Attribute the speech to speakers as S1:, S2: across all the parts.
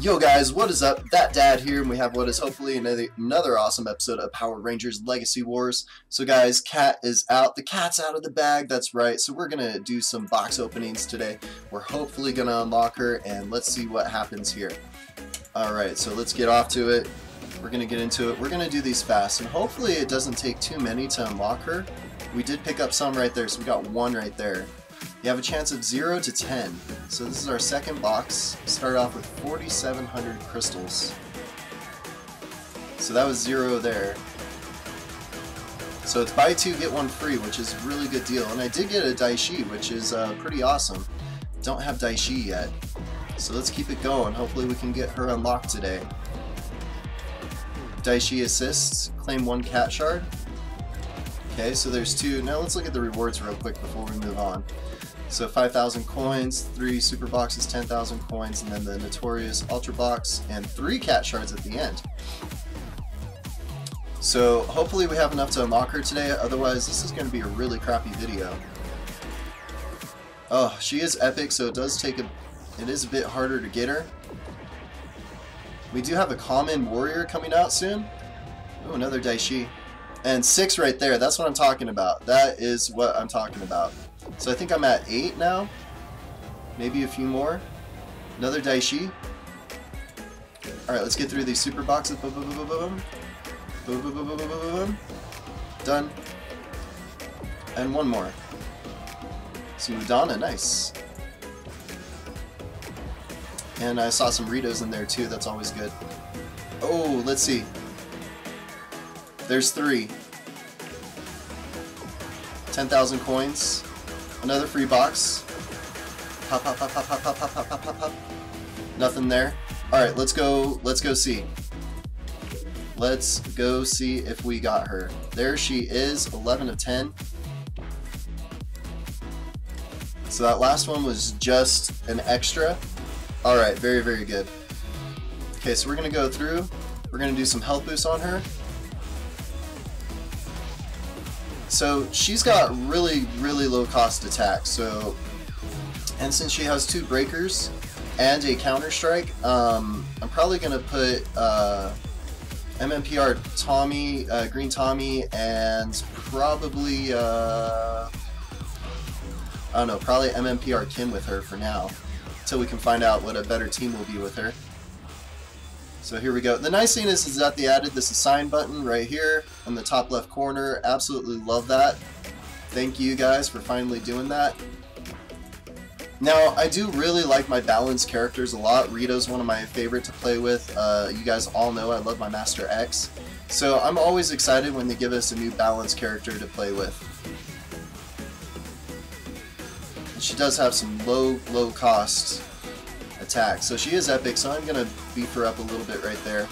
S1: Yo guys, what is up? That Dad here, and we have what is hopefully another, another awesome episode of Power Rangers Legacy Wars. So guys, Kat is out. The cat's out of the bag, that's right. So we're to do some box openings today. We're hopefully to unlock her, and let's see what happens here. Alright, so let's get off to it. We're to get into it. We're to do these fast, and hopefully it doesn't take too many to unlock her. We did pick up some right there, so we got one right there. You have a chance of 0 to 10. So this is our second box. Start off with 4,700 crystals. So that was 0 there. So it's buy two, get one free, which is a really good deal. And I did get a Dai Shi, which is uh, pretty awesome. Don't have Dai Shi yet. So let's keep it going. Hopefully we can get her unlocked today. Dai Shi assists, claim one Kat shard. Okay, so there's two. Now let's look at the rewards real quick before we move on. So 5,000 coins, 3 super boxes, 10,000 coins, and then the notorious ultra box, and 3 Kat shards at the end. So hopefully we have enough to unlock her today, otherwise this is going to be a really crappy video. Oh, she is epic, so it does take a... It is a bit harder to get her. We do have a common warrior coming out soon. Oh, another Dai Shi. And 6 right there, that's what I'm talking about. That is what I'm talking about. So I think I'm at 8 now. Maybe a few more. Another Dai Shi. Alright, let's get through these super boxes. Boom, boom, boom, boom, boom. Boom, boom, boom, boom, boom, boom. Done. And one more. Some Udonna, nice. And I saw some Ritos in there too, that's always good. Oh, let's see. There's three. 10,000 coins. Another free box. Pop, pop, pop, pop, pop, pop, pop, pop, pop. Nothing there. Alright, let's go, let's go see. Let's go see if we got her. There she is, 11 of 10. So that last one was just an extra. Alright, very, very good. Okay, so we're to go through. We're to do some health boosts on her. So she's got really, really low cost attack. So, and since she has two breakers and a counter strike, um, I'm probably gonna put uh, MMPR Tommy, uh, Green Tommy, and probably uh, I don't know, probably MMPR Kim with her for now, until we can find out what a better team will be with her. So here we go. The nice thing is, is that they added this assign button right here in the top left corner. Absolutely love that. Thank you guys for finally doing that. Now, I do really like my balanced characters a lot. Rito's one of my favorite to play with. Uh, you guys all know I love my Master X. So I'm always excited when they give us a new balanced character to play with. She does have some low, low cost attack. So she is epic, so I'm going to beef her up a little bit right there.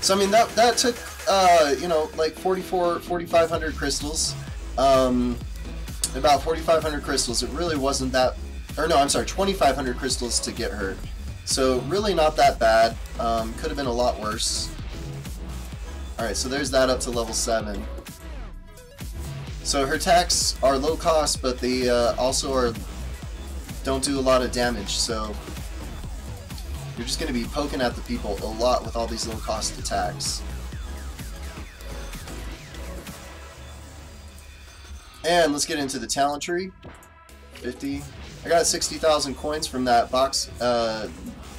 S1: So I mean, that, that took, uh, you know, like 44, 4,500 crystals. Um, about 4,500 crystals. It really wasn't that, or no, I'm sorry, 2,500 crystals to get her. So really not that bad. Um, could have been a lot worse. Alright, so there's that up to level 7. So her attacks are low cost, but they uh, also are don't do a lot of damage, so you're just going to be poking at the people a lot with all these low-cost attacks. And let's get into the talent tree. 50. I got 60,000 coins from that box, uh,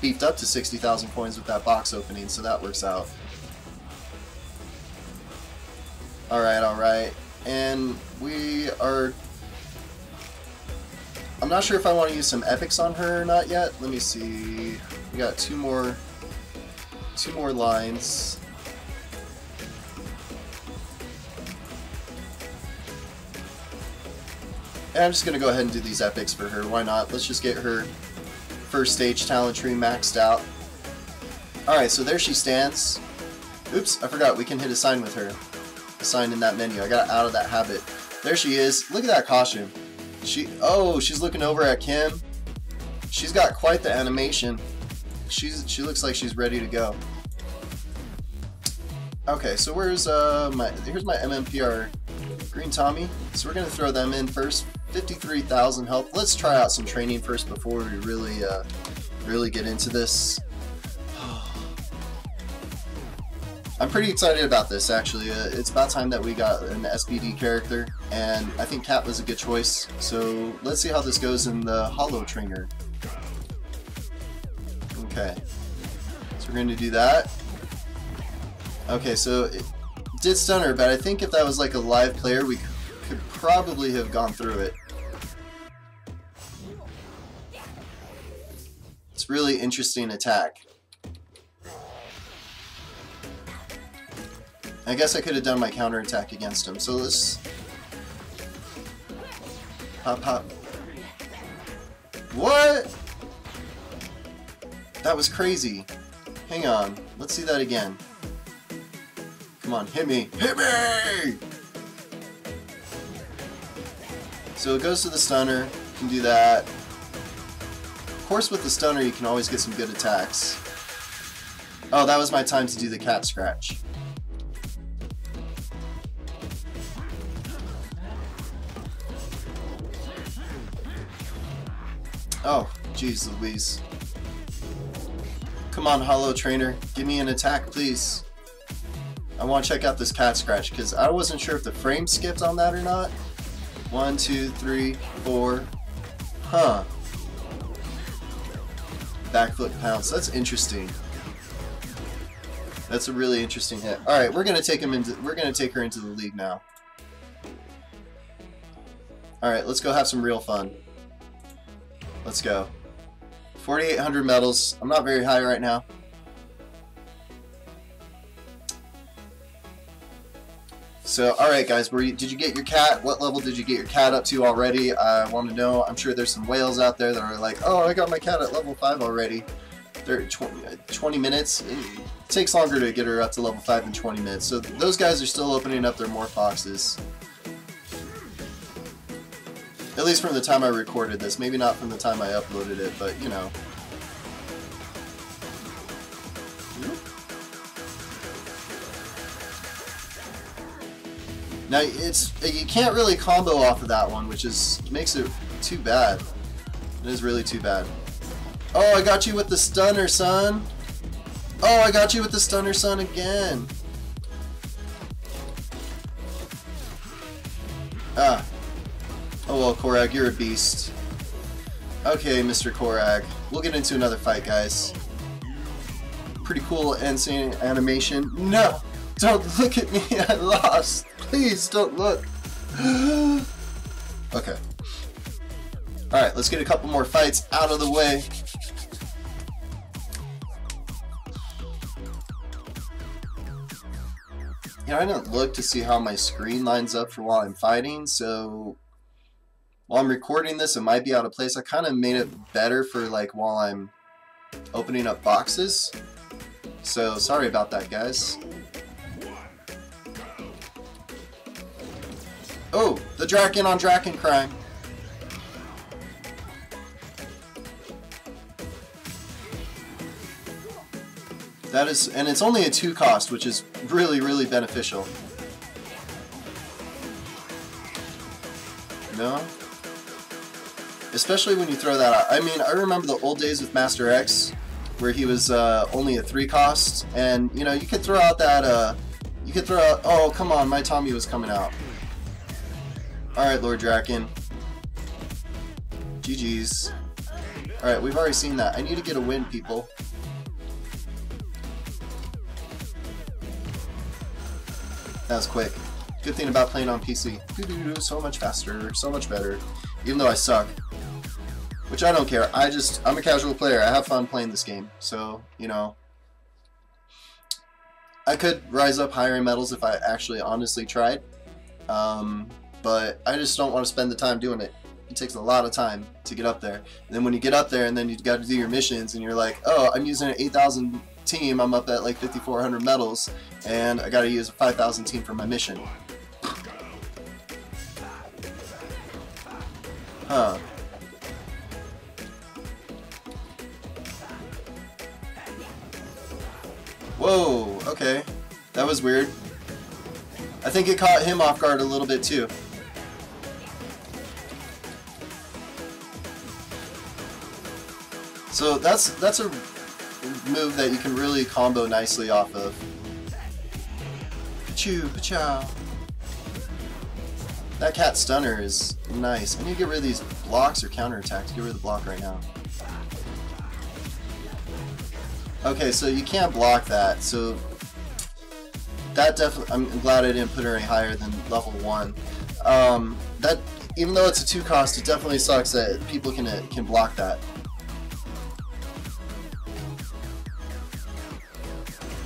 S1: beefed up to 60,000 coins with that box opening, so that works out. Alright, alright. And we are I'm not sure if I want to use some epics on her or not yet. Let me see. We got two more, two more lines. And I'm just to go ahead and do these epics for her. Why not? Let's just get her first stage talent tree maxed out. Alright, so there she stands. Oops, I forgot. We can hit a sign with her. A sign in that menu. I got out of that habit. There she is. Look at that costume. She, oh, she's looking over at Kim. She's got quite the animation. She's, she looks like she's ready to go. Okay, so where's uh my, here's my MMPR Green Tommy. So we're gonna throw them in first. 53,000 health. Let's try out some training first before we really uh, really get into this. I'm pretty excited about this actually. Uh, it's about time that we got an SPD character, and I think Kat was a good choice. So let's see how this goes in the Hollow Trainer. Okay, so we're going to do that. Okay, so it did stun her, but I think if that was like a live player, we could probably have gone through it. It's really interesting attack. I guess I could have done my counter attack against him. So let's pop pop. What? That was crazy. Hang on. Let's see that again. Come on, hit me. Hit me! So it goes to the stunner. You can do that. Of course, with the stunner, you can always get some good attacks. Oh, that was my time to do the cat scratch. Oh, jeez Louise. Come on, Hollow Trainer. Give me an attack, please. I want to check out this cat scratch, because I wasn't sure if the frame skipped on that or not. One, two, three, four. Huh. Backflip pounce. That's interesting. That's a really interesting hit. All right, we're gonna take him into. We're gonna take her into the league now. All right, let's go have some real fun. Let's go. 4,800 medals. I'm not very high right now. So, alright guys, you, did you get your Kat? What level did you get your Kat up to already? I want to know. I'm sure there's some whales out there that are like, oh, I got my Kat at level 5 already. 30, 20, uh, 20 minutes. It takes longer to get her up to level 5 in 20 minutes. So those guys are still opening up their more boxes. Least from the time I recorded this. Maybe not from the time I uploaded it, but you know. Now it's you can't really combo off of that one, which is makes it too bad. It is really too bad. Oh, I got you with the stunner, son. Oh, I got you with the stunner, son, again. Koragg, you're a beast. Okay, Mr. Koragg. We'll get into another fight, guys. Pretty cool end scene animation. No! Don't look at me! I lost! Please, don't look! okay. Alright, let's get a couple more fights out of the way. You know, I didn't look to see how my screen lines up for while I'm fighting, so while I'm recording this, it might be out of place. I kind of made it better for like while I'm opening up boxes. So sorry about that, guys. Oh, the Drakkon on Drakkon crime. That is, and it's only a two cost, which is really, really beneficial. No? Especially when you throw that out. I mean, I remember the old days with Master X, where he was uh, only a three cost, and you know, you could throw out that, uh, you could throw out, oh, come on, my Tommy was coming out. Alright, Lord Drakkon. GG's. Alright, we've already seen that. I need to get a win, people. That was quick. Good thing about playing on PC. So much faster, so much better. Even though I suck. Which I don't care. I just, I'm a casual player. I have fun playing this game. So, you know. I could rise up higher in medals if I actually honestly tried. Um, but I just don't want to spend the time doing it. It takes a lot of time to get up there. And then when you get up there and then you got to do your missions and you're like, oh, I'm using an 8,000 team, I'm up at like 5,400 medals, and I got to use a 5,000 team for my mission. Huh. Whoa, okay. That was weird. I think it caught him off guard a little bit too. So that's that's a move that you can really combo nicely off of. Pachoo, pachow. That cat stunner is nice. I need to get rid of these blocks or counterattacks. Get rid of the block right now. Okay, so you can't block that, so that definitely, I'm glad I didn't put her any higher than level 1. Um, that, even though it's a 2 cost, it definitely sucks that people can, uh, can block that.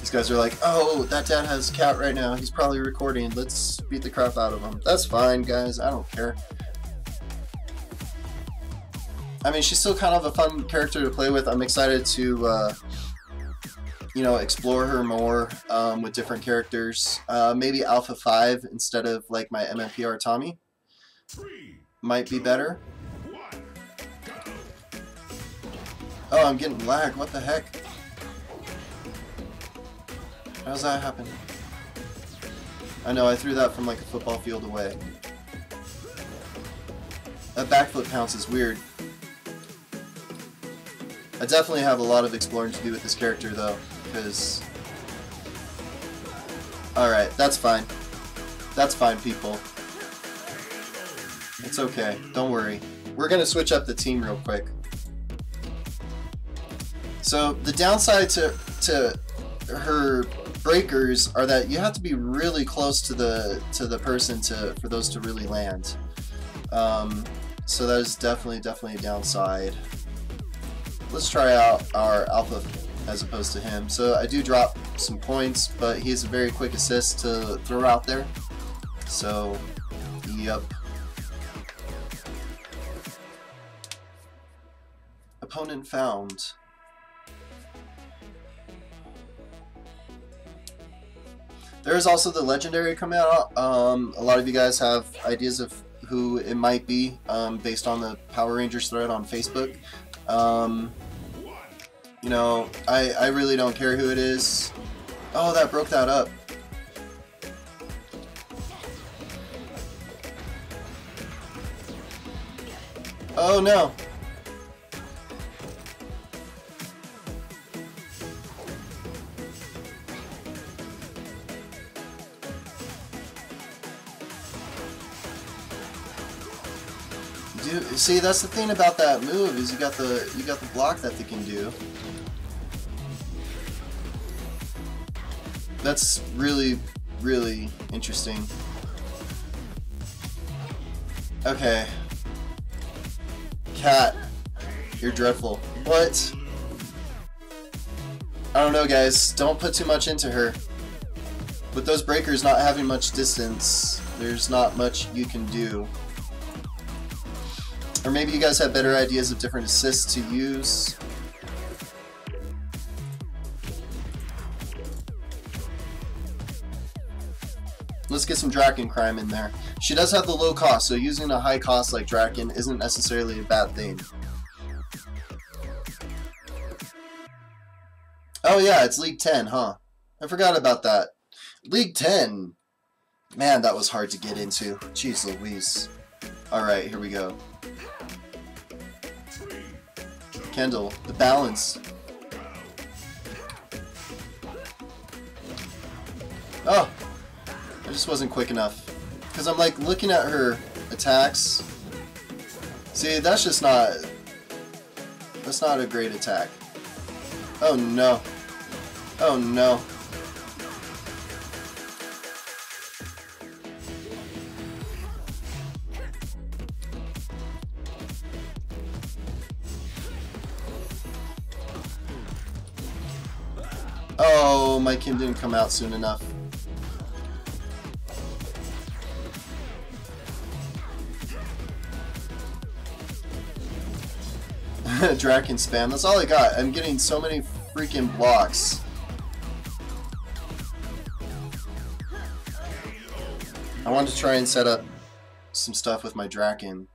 S1: These guys are like, oh, that dad has Kat right now, he's probably recording, let's beat the crap out of him. That's fine, guys, I don't care. I mean, she's still kind of a fun character to play with. I'm excited to uh, you know, explore her more um, with different characters. Uh, maybe Alpha 5 instead of like my MMPR Tommy might be better. Oh, I'm getting lag. What the heck? How's that happen? I know, I threw that from like a football field away. That backflip pounce is weird. I definitely have a lot of exploring to do with this character though because... Alright, that's fine. That's fine, people. It's okay. Don't worry. We're to switch up the team real quick. So, the downside to, to her breakers are that you have to be really close to the to the person to for those to really land. Um, so that is definitely definitely a downside. Let's try out our alpha as opposed to him. So I do drop some points, but he's a very quick assist to throw out there. So, yep. Opponent found. There is also the legendary coming out. Um, a lot of you guys have ideas of who it might be um, based on the Power Rangers thread on Facebook. Um, you know, I, I really don't care who it is. Oh, that broke that up. Oh no. Dude, see that's the thing about that move is you got the you got the block that they can do. That's really, really interesting. Okay. Kat, you're dreadful. What? I don't know, guys. Don't put too much into her. With those breakers not having much distance, there's not much you can do. Or maybe you guys have better ideas of different assists to use. Let's get some Drakkon crime in there. She does have the low cost, so using a high cost like Drakkon isn't necessarily a bad thing. Oh yeah, it's League 10, huh? I forgot about that. League 10! Man, that was hard to get into. Jeez Louise. Alright, here we go. Kendall, the balance. Oh, I just wasn't quick enough. Because I'm like looking at her attacks. See, that's just not... That's not a great attack. Oh no. Oh no. Oh, my Kim didn't come out soon enough. Drakkon spam. That's all I got. I'm getting so many freaking blocks. I want to try and set up some stuff with my Drakkon.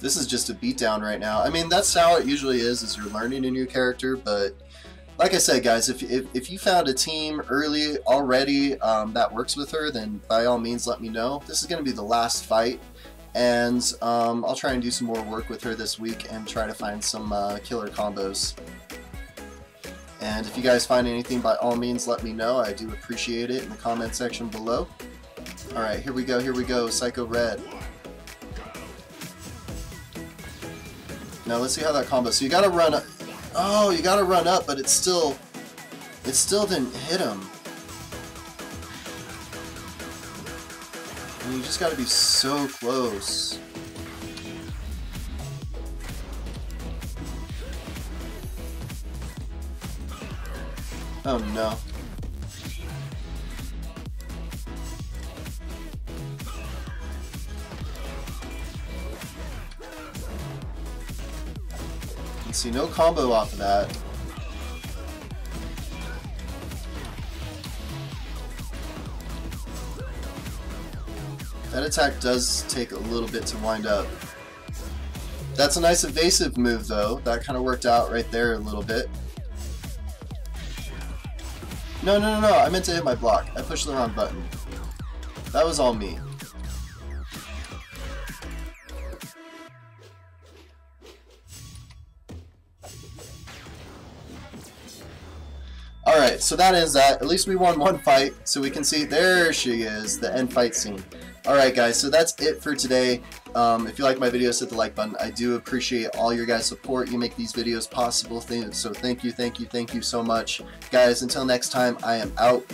S1: This is just a beatdown right now. I mean, that's how it usually is as you're learning a new character, but like I said, guys, if, if, if you found a team early already um, that works with her, then by all means let me know. This is going to be the last fight and um, I'll try and do some more work with her this week and try to find some uh, killer combos. And if you guys find anything, by all means, let me know. I do appreciate it in the comment section below. Alright, here we go, here we go, Psycho Red. Now let's see how that combo. So you gotta run up. Oh, you gotta run up, but it's still, it still didn't hit him. Just gotta be so close. Oh no. See no combo off of that. That attack does take a little bit to wind up. That's a nice evasive move though. That kind of worked out right there a little bit. No, no, no, no. I meant to hit my block. I pushed the wrong button. That was all me. Alright, so that is that. At least we won one fight, so we can see, there she is, the end fight scene. Alright guys, so that's it for today. Um, if you like my videos, hit the like button. I do appreciate all your guys' support. You make these videos possible, so thank you, thank you, thank you so much. Guys, until next time, I am out.